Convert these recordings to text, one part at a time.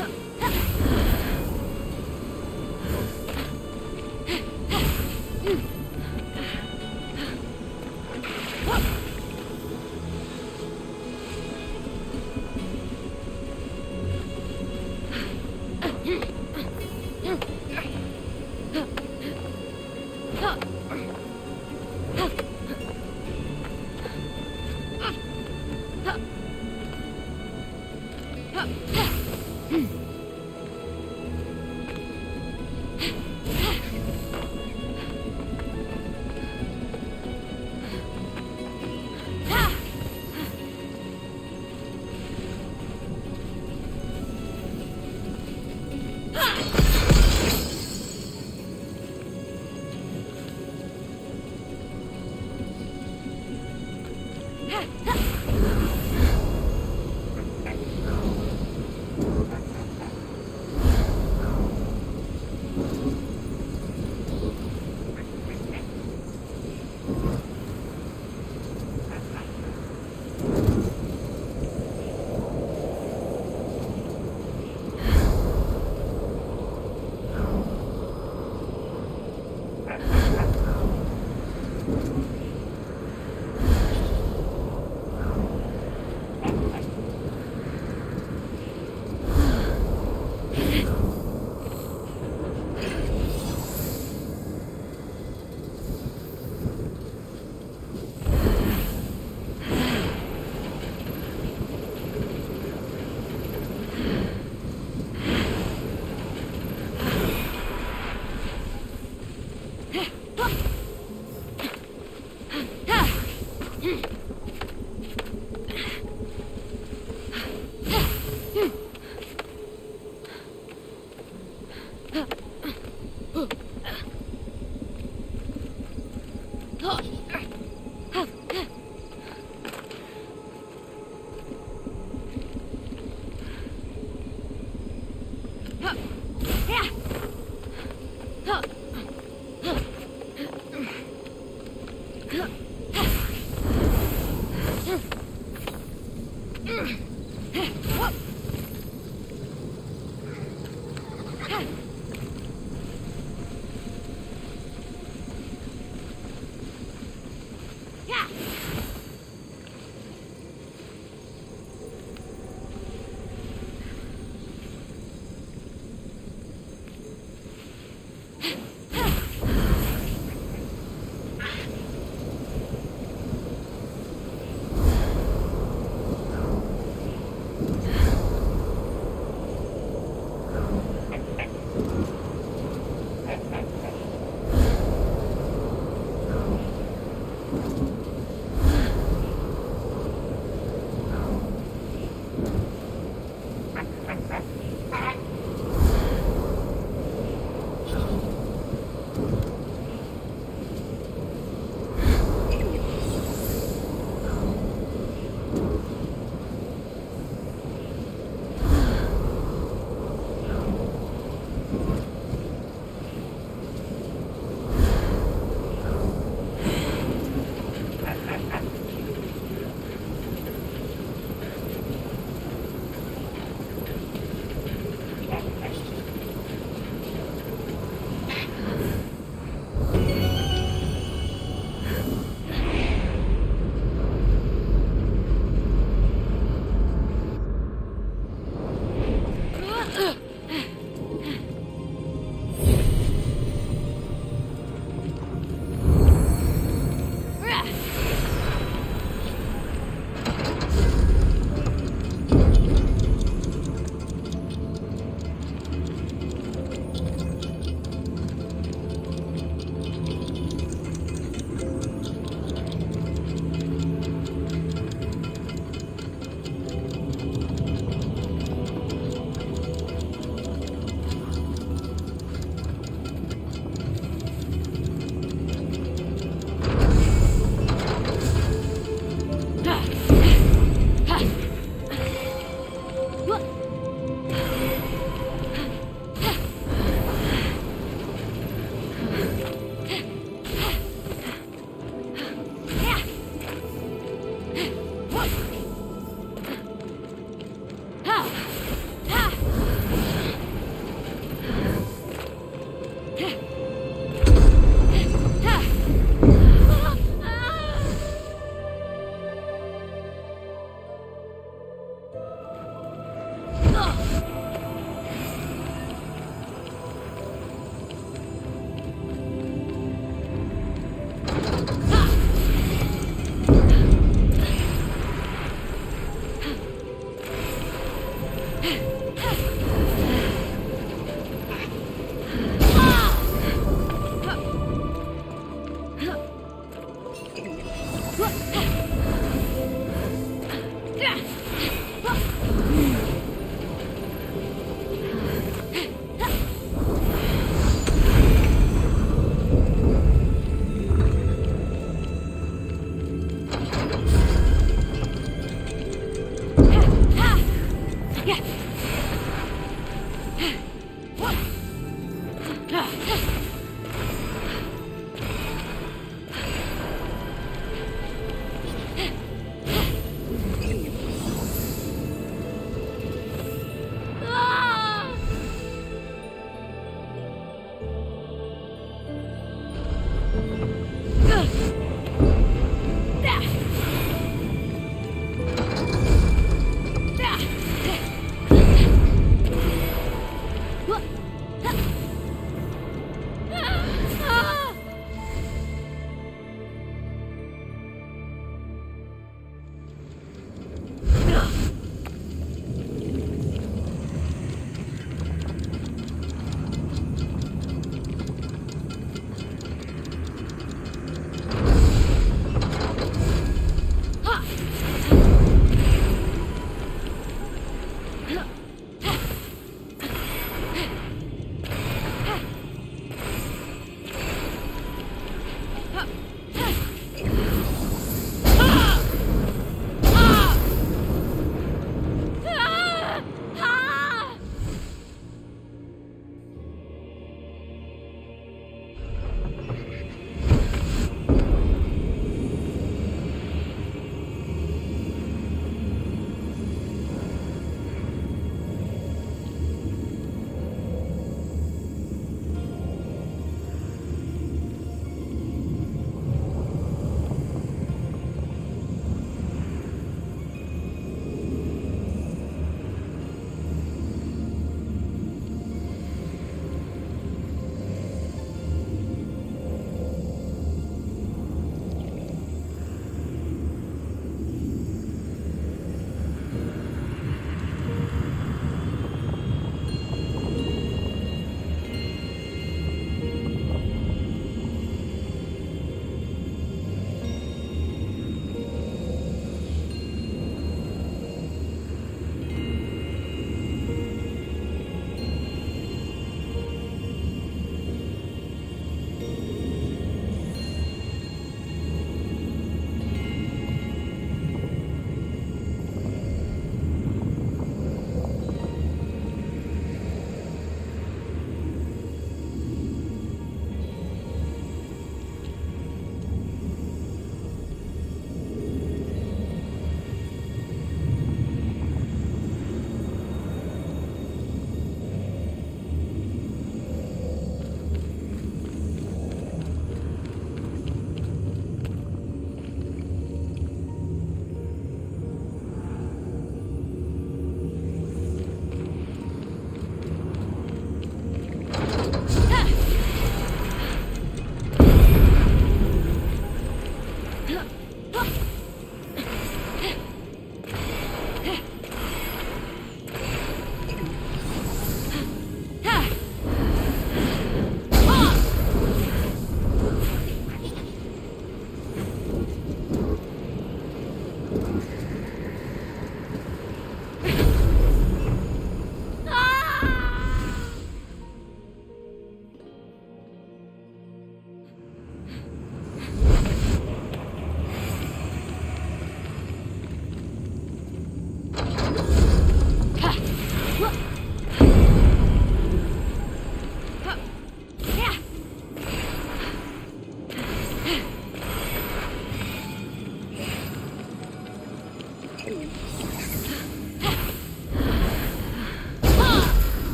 あっ!あ っ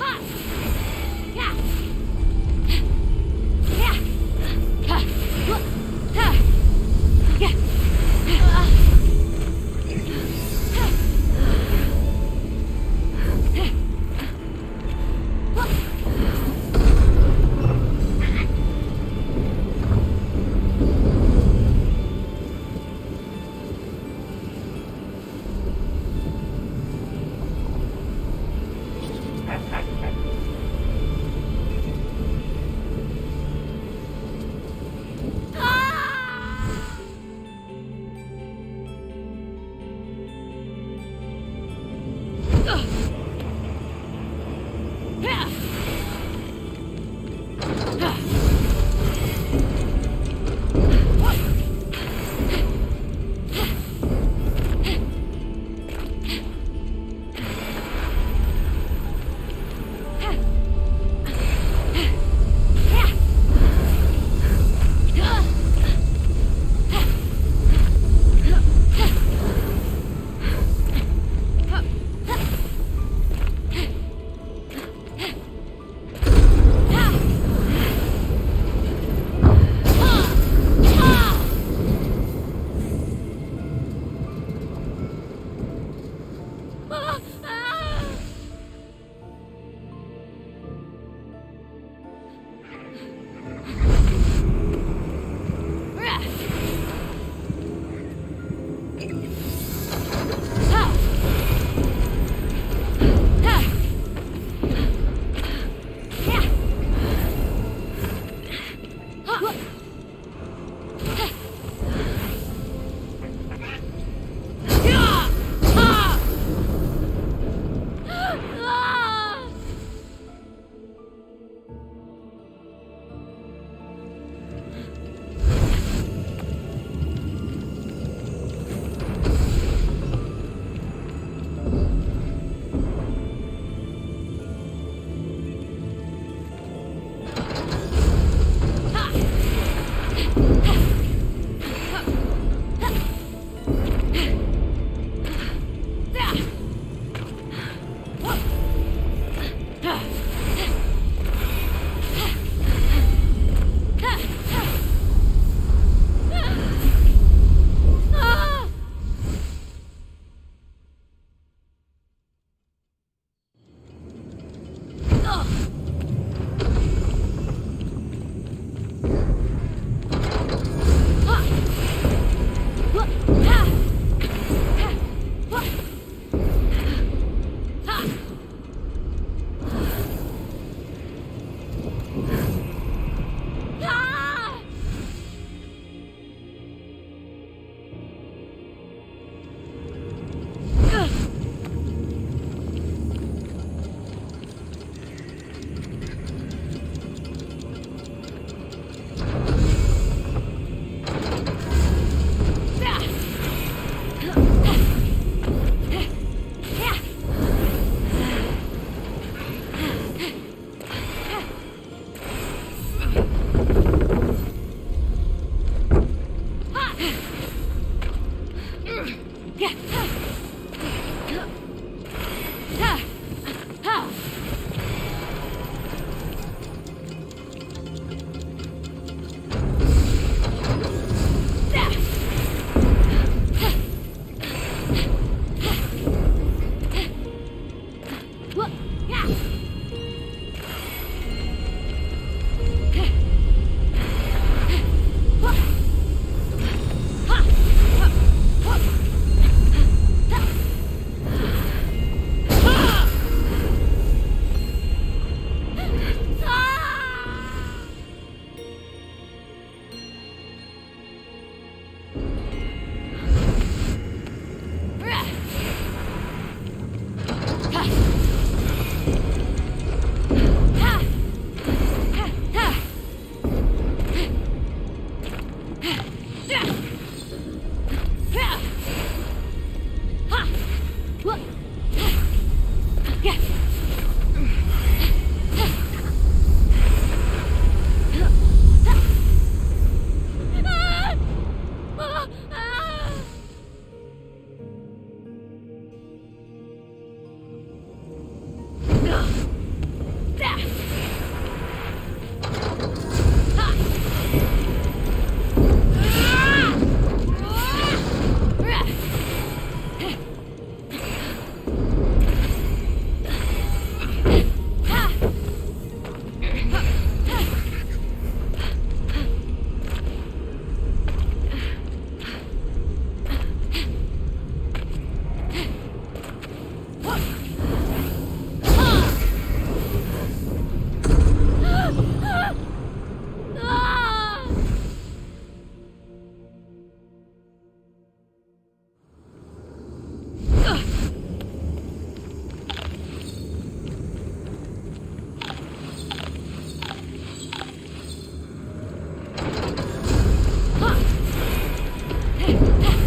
Ha! Yes. Hey,